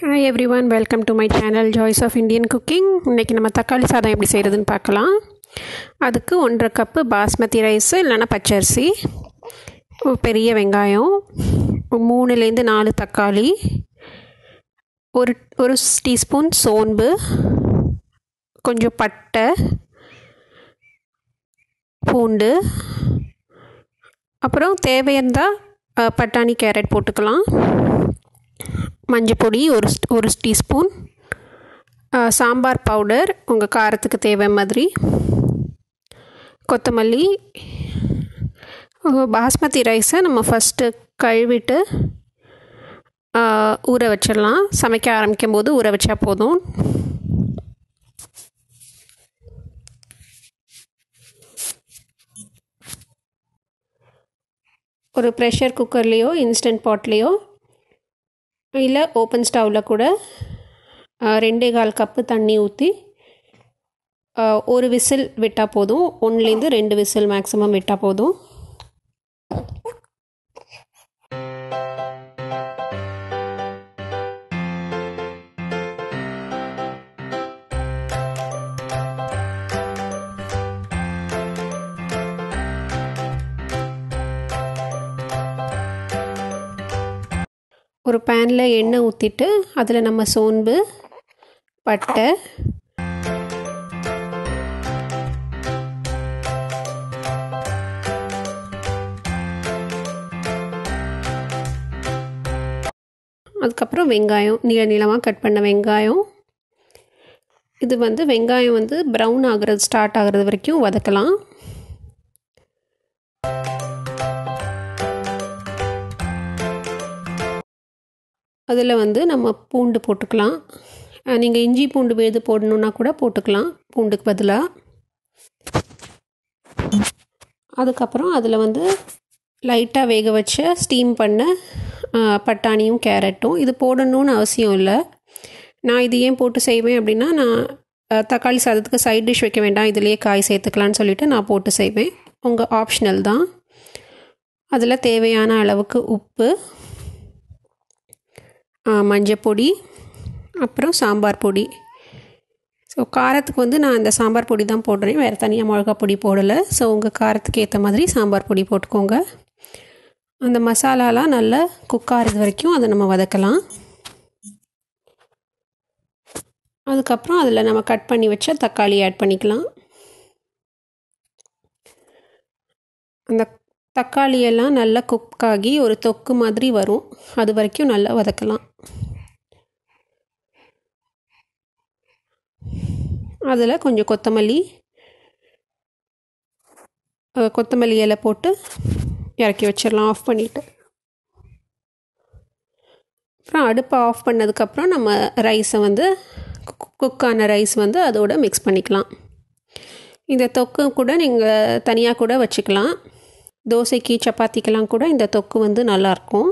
Hi everyone welcome to my channel Joys of Indian Cooking இன்றைக்கி நம்ம தக்காளி சாதம் எப்படி செய்கிறதுன்னு பார்க்கலாம். அதுக்கு ஒன்றரை கப்பு பாஸ்மதி ரைஸு இல்லைன்னா பச்சரிசி ஒரு பெரிய வெங்காயம் மூணுலேருந்து நாலு தக்காளி ஒரு ஒரு டீஸ்பூன் சோன்பு கொஞ்சம் பட்டை பூண்டு அப்புறம் தேவையிருந்தால் பட்டாணி கேரட் போட்டுக்கலாம். மஞ்சப்பொடி ஒரு ஒரு டீஸ்பூன். சாம்பார் பவுடர் உங்கள் காரத்துக்கு தேவை மாதிரி. கொத்தமல்லி. பாஸ்மதி ரைஸை நம்ம ஃபஸ்ட்டு கழுவிட்டு ஊற வச்சிடலாம். சமைக்க ஆரம்பிக்கும் போது ஊற வச்சா போதும். ஒரு ப்ரெஷர் குக்கர்லேயோ இன்ஸ்டன்ட் பாட்லேயோ இல்லை ஓப்பன் ஸ்டவ்வில் கூட ரெண்டே கால் கப்பு தண்ணி ஊற்றி ஒரு விசில் விட்டால் போதும். ஒன்றுலேருந்து ரெண்டு விசில் மேக்ஸிமம் விட்டால் போதும். ஒரு பேனில் எண்ணெய் ஊற்றிட்டு அதில் நம்ம சோன்பு பட்டை அதுக்கப்புறம் வெங்காயம் நீள நீளமாக கட் பண்ண வெங்காயம். இது வந்து வெங்காயம் வந்து ப்ரௌன் ஆகிறது ஸ்டார்ட் ஆகிறது வரைக்கும் வதக்கலாம். அதில் வந்து நம்ம பூண்டு போட்டுக்கலாம். நீங்கள் இஞ்சி பூண்டு வேது போடணுன்னா கூட போட்டுக்கலாம். பூண்டுக்கு பதிலாக அதுக்கப்புறம் அதில் வந்து லைட்டாக வேக வச்ச ஸ்டீம் பண்ண பட்டாணியும் கேரட்டும். இது போடணும்னு அவசியம் இல்லை. நான் இது ஏன் போட்டு செய்வேன் அப்படின்னா நான் தக்காளி சாதத்துக்கு சைட் டிஷ் வைக்க வேண்டாம். இதுலேயே காய் சேர்த்துக்கலான்னு சொல்லிவிட்டு நான் போட்டு செய்வேன். உங்கள் ஆப்ஷனல் தான். அதில் தேவையான அளவுக்கு உப்பு மஞ்சப்பொடி அப்புறம் சாம்பார் பொடி. ஸோ காரத்துக்கு வந்து நான் இந்த சாம்பார் பொடி தான் போடுறேன். வேறு தனியாக மிளகா பொடி போடலை. ஸோ உங்கள் காரத்துக்கு ஏற்ற மாதிரி சாம்பார் பொடி போட்டுக்கோங்க. அந்த மசாலாலாம் நல்லா குக் ஆகிறது வரைக்கும் அதை நம்ம வதக்கலாம். அதுக்கப்புறம் அதில் நம்ம கட் பண்ணி வச்ச தக்காளி ஆட் பண்ணிக்கலாம். அந்த தக்காளியெல்லாம் நல்லா குக் ஆகி ஒரு தொக்கு மாதிரி வரும். அது வரைக்கும் நல்லா வதக்கலாம். அதில் கொஞ்சம் கொத்தமல்லி கொத்தமல்லி இலை போட்டு இறக்கி வச்சிடலாம் ஆஃப் பண்ணிவிட்டு அப்புறம் அடுப்பை ஆஃப் பண்ணதுக்கப்புறம் நம்ம ரைஸை வந்து குக்கான ரைஸ் வந்து அதோடு மிக்ஸ் பண்ணிக்கலாம். இந்த தொக்கு கூட நீங்கள் தனியாக கூட வச்சுக்கலாம். தோசைக்கு சப்பாத்திக்கெலாம் கூட இந்த தொக்கு வந்து நல்லாயிருக்கும்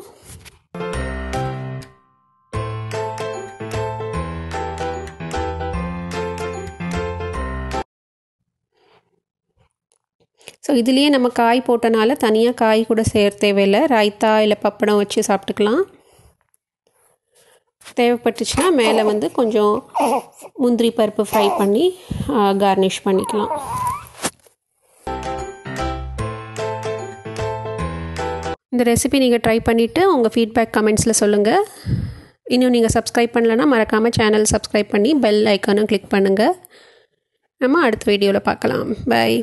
ஸோ இதுலேயே நம்ம காய் போட்டனால தனியாக காய் கூட சேர தேவையில்லை. ரைத்தா இல்லை பப்படம் வச்சு சாப்பிட்டுக்கலாம். தேவைப்பட்டுச்சுன்னா மேலே வந்து கொஞ்சம் முந்திரி பருப்பு ஃப்ரை பண்ணி கார்னிஷ் பண்ணிக்கலாம். இந்த ரெசிபி நீங்கள் ட்ரை பண்ணிவிட்டு உங்கள் ஃபீட்பேக் கமெண்ட்ஸில் சொல்லுங்கள் இன்னும் நீங்கள் சப்ஸ்கிரைப் பண்ணலன்னா மறக்காமல் சேனல் சப்ஸ்கிரைப் பண்ணி பெல் ஐக்கானும் கிளிக் பண்ணுங்கள் நம்ம அடுத்த வீடியோவில் பார்க்கலாம். பாய்